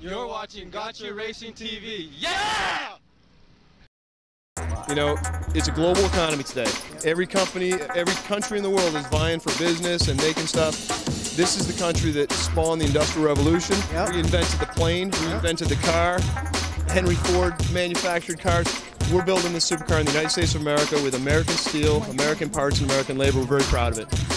You're watching Gotcha Racing TV. Yeah! You know, it's a global economy today. Every company, every country in the world is vying for business and making stuff. This is the country that spawned the Industrial Revolution, Yep. reinvented the plane, reinvented the car. Henry Ford manufactured cars. We're building this supercar in the United States of America with American steel, American parts, and American labor. We're very proud of it.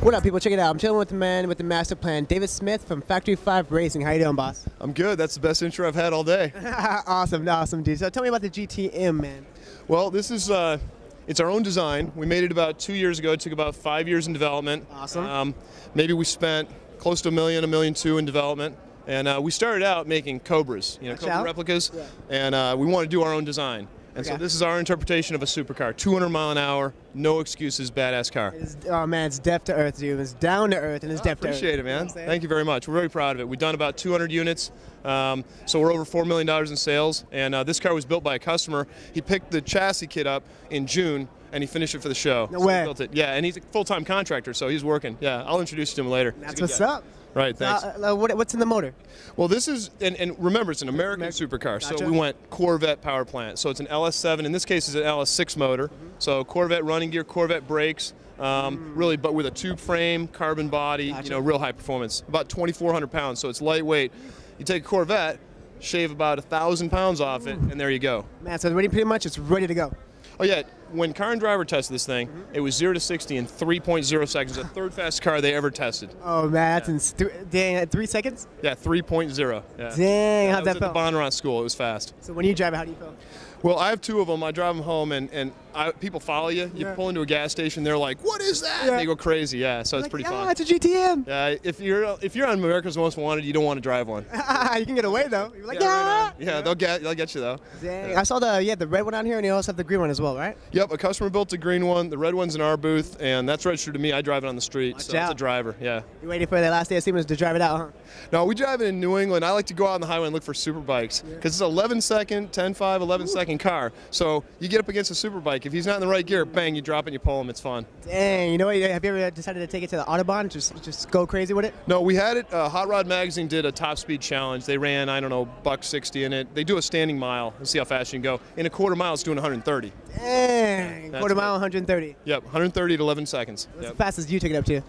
What up, people? Check it out. I'm chilling with the man with the master plan, David Smith from Factory 5 Racing. How you doing, boss? I'm good. That's the best intro I've had all day. awesome, awesome, dude. So tell me about the GTM, man. Well, this is uh, it's our own design. We made it about two years ago. It took about five years in development. Awesome. Um, maybe we spent close to a million, a million two in development. And uh, we started out making Cobras, you know, Watch Cobra out. replicas, Yeah. and uh, we want to do our own design. And so this is our interpretation of a supercar: 200 mile an hour, no excuses, badass car. It's, oh man, it's deaf to earth, dude. It's down to earth and it's depth to earth. Appreciate it, You know man. I'm saying? Thank you very much. We're very proud of it. We've done about 200 units, um, so we're over $4 million in sales. And uh, this car was built by a customer. He picked the chassis kit up in June, and he finished it for the show. No So he way. built it. Yeah, and he's a full-time contractor, so he's working. Yeah, I'll introduce you to him later. That's what's guy. up. Right, thanks. Uh, uh, what, what's in the motor? Well, this is, and, and remember, it's an American American. supercar. Gotcha. So we went Corvette power plant. So it's an LS7. In this case, it's an LS6 motor. Mm-hmm. So Corvette running gear, Corvette brakes. Um, Really, but with a tube frame, carbon body, Mm. Gotcha. you know, real high performance. About 2,400 pounds, so it's lightweight. You take a Corvette, shave about a thousand pounds off it, and there you go. Man, so ready pretty much. It's ready to go. Oh yeah, when Car and Driver tested this thing, Mm-hmm. it was zero to 60 in 3.0 seconds. The third fastest car they ever tested. Oh man, that's in th- dang, uh, three seconds. Yeah, 3.0. Yeah. Dang, I how'd that at the feel? Bondurant school. It was fast. So when you drive it, how do you feel? Well, I have two of them. I drive them home, and, and I, people follow you. You Yeah. pull into a gas station, they're like, "What is that?" Yeah. They go crazy. Yeah, so it's Like, pretty yeah, fun. it's a GTM. Yeah, if you're if you're on America's Most Wanted, you don't want to drive one. you can get away though. You're like, yeah, yeah. right yeah, they'll get they'll get you though. Dang. I saw the yeah the red one on here, and you also have the green one as well, right? Yep, a customer built a green one. The red one's in our booth, and that's registered to me. I drive it on the street, Watch so it's out. a driver. Yeah. You waiting for the last day of SEMA to drive it out, huh? No, we drive it in New England. I like to go out on the highway and look for super bikes because it's 11 second, 10 5, 11 second car. So you get up against a super bike. If he's not in the right gear, bang, you drop it and you pull him. It's fun. Dang, you know what? Have you ever decided to take it to the Autobahn? Just just go crazy with it? No, we had it. Uh, Hot Rod Magazine did a top speed challenge. They ran, I don't know, buck 60 in it. They do a standing mile and see how fast you can go. In a quarter mile, it's doing 130. Dang, That's quarter mile, 130. Yep, 130 to 11 seconds. What's Yep. the fastest you took it up to?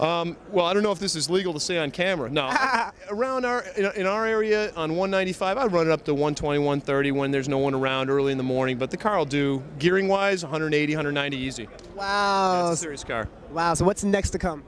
Um, well, I don't know if this is legal to say on camera. No, around our in, our area on 195, I run it up to 120, 130 when there's no one around early in the morning. But the car will do gearing wise 180, 190 easy. Wow. A serious car. wow. So what's next to come?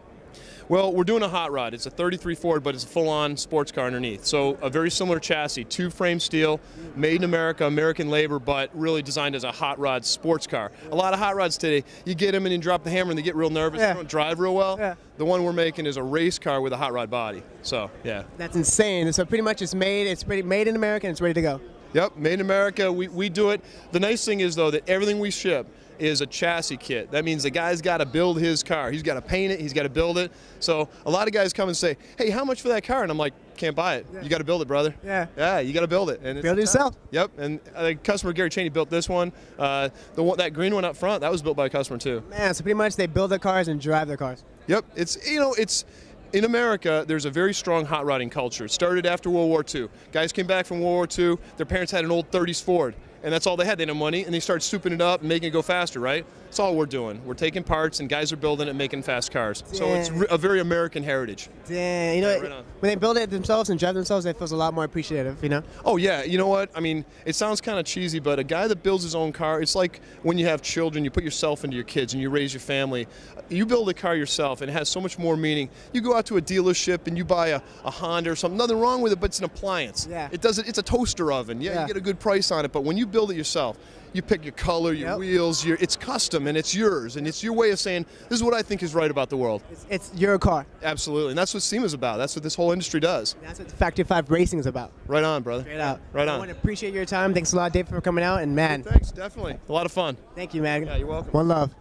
Well, we're doing a hot rod. It's a 33 Ford, but it's a full-on sports car underneath. So a very similar chassis, tube-frame steel, made in America, American labor, but really designed as a hot rod sports car. A lot of hot rods today, you get them and you drop the hammer and they get real nervous. Yeah. They don't drive real well. Yeah. The one we're making is a race car with a hot rod body. So yeah. That's insane. So pretty much it's made. It's pretty made in America and it's ready to go. Yep, made in America. We, we do it. The nice thing is though that everything we ship is a chassis kit. That means the guy's got to build his car. He's got to paint it. He's got to build it. So a lot of guys come and say, "Hey, how much for that car?" And I'm like, "Can't buy it. You got to build it, brother. Yeah. Yeah, you got to build it. And it's Build it yourself. Yep. And uh, customer Gary Cheney built this one. Uh, the one that green one up front that was built by a customer too. Man, so pretty much they build their cars and drive their cars. Yep, it's you know it's in America. There's a very strong hot rodding culture. It started after World War II. Guys came back from World War II. Their parents had an old 30s Ford, and that's all they had. They had no money, and they started souping it up and making it go faster. Right? That's all we're doing. We're taking parts, and guys are building it, and making fast cars. So it's a very American heritage. Dang, you know, Yeah, right when they build it themselves and drive themselves, it feels a lot more appreciative, you know? Oh yeah, you know what? I mean, it sounds kind of cheesy, but a guy that builds his own car, it's like when you have children, you put yourself into your kids and you raise your family. You build a car yourself, and it has so much more meaning. You go out to a dealership and you buy a, a Honda or something. Nothing wrong with it, but it's an appliance. Yeah. It does it. It's a toaster oven. Yeah, Yeah. you get a good price on it, but when you build it yourself. You pick your color, your Yep. wheels, your, it's custom and it's yours, and it's your way of saying this is what I think is right about the world. It's, it's your car. Absolutely, and that's what SEMA's about. That's what this whole industry does. That's what Factory 5 Racing is about. Right on, brother. Straight out. Right on. I want to appreciate your time. Thanks a lot, Dave, for coming out. And man, Thanks, definitely. A lot of fun. thank you, man. Yeah, you're welcome. One love.